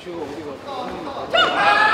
지금 어디가?